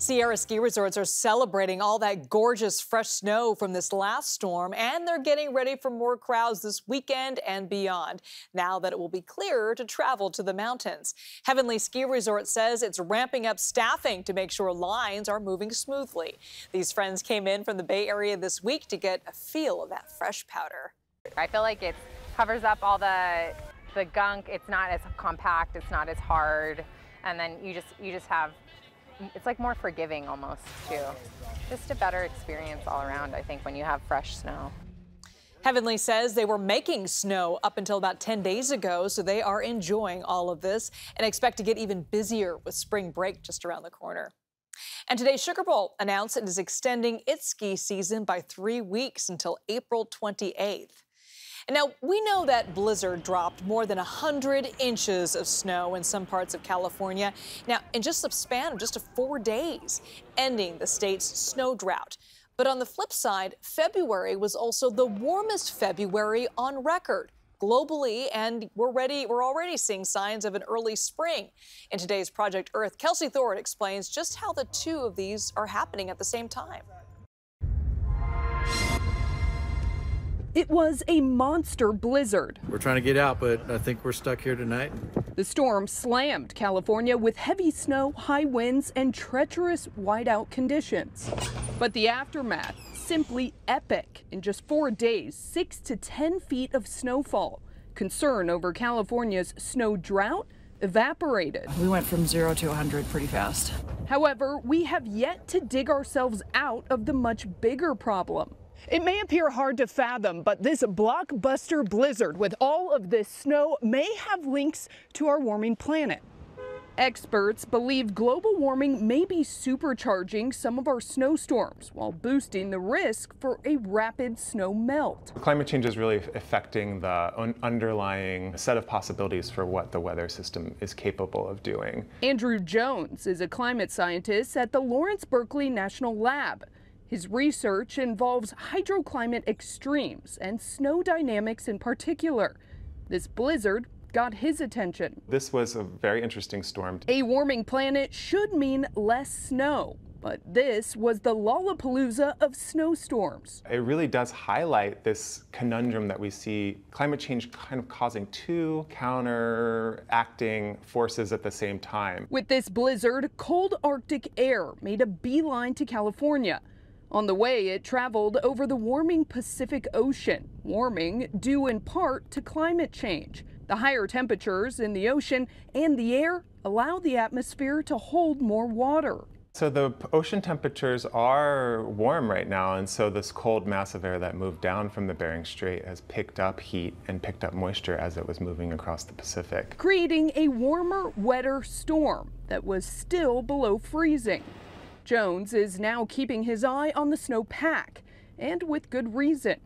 Sierra ski resorts are celebrating all that gorgeous fresh snow from this last storm, and they're getting ready for more crowds this weekend and beyond, now that it will be clearer to travel to the mountains. Heavenly Ski Resort says it's ramping up staffing to make sure lines are moving smoothly. These friends came in from the Bay Area this week to get a feel of that fresh powder. I feel like it covers up all the the gunk. It's not as compact, it's not as hard, and then you just you just have it's like more forgiving almost too. Just a better experience all around, I think, when you have fresh snow. Heavenly says they were making snow up until about 10 days ago, so they are enjoying all of this and expect to get even busier with spring break just around the corner. And today, Sugar Bowl announced it is extending its ski season by three weeks until April 28th. Now we know that blizzard dropped more than 100 inches of snow in some parts of California. Now, in just a span of just four days, ending the state's snow drought. But on the flip side, February was also the warmest February on record globally, and we're ready. We're already seeing signs of an early spring. In today's Project Earth, Kelsi Thorud explains just how the two of these are happening at the same time. It was a monster blizzard. We're trying to get out, but I think we're stuck here tonight. The storm slammed California with heavy snow, high winds, and treacherous whiteout conditions. But the aftermath, simply epic. In just four days, six to 10 feet of snowfall. Concern over California's snow drought evaporated. We went from zero to 100 pretty fast. However, we have yet to dig ourselves out of the much bigger problem. It may appear hard to fathom, but this blockbuster blizzard with all of this snow may have links to our warming planet. Experts believe global warming may be supercharging some of our snowstorms while boosting the risk for a rapid snow melt. Climate change is really affecting the underlying set of possibilities for what the weather system is capable of doing. Andrew Jones is a climate scientist at the Lawrence Berkeley National Lab. His research involves hydroclimate extremes and snow dynamics in particular. This blizzard got his attention. This was a very interesting storm. A warming planet should mean less snow. But this was the Lollapalooza of snowstorms. It really does highlight this conundrum that we see climate change kind of causing two counteracting forces at the same time. With this blizzard, cold Arctic air made a beeline to California. On the way, it traveled over the warming Pacific Ocean, warming due in part to climate change. The higher temperatures in the ocean and the air allow the atmosphere to hold more water. So the ocean temperatures are warm right now, and so this cold mass of air that moved down from the Bering Strait has picked up heat and picked up moisture as it was moving across the Pacific. Creating a warmer, wetter storm that was still below freezing. Jones is now keeping his eye on the snowpack, and with good reason.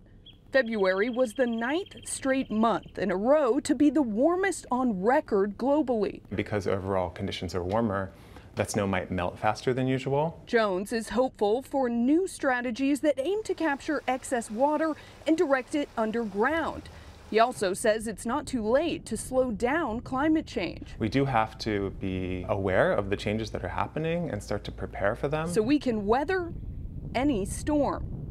February was the ninth straight month in a row to be the warmest on record globally. Because overall conditions are warmer, that snow might melt faster than usual. Jones is hopeful for new strategies that aim to capture excess water and direct it underground. He also says it's not too late to slow down climate change. We do have to be aware of the changes that are happening and start to prepare for them. So we can weather any storm.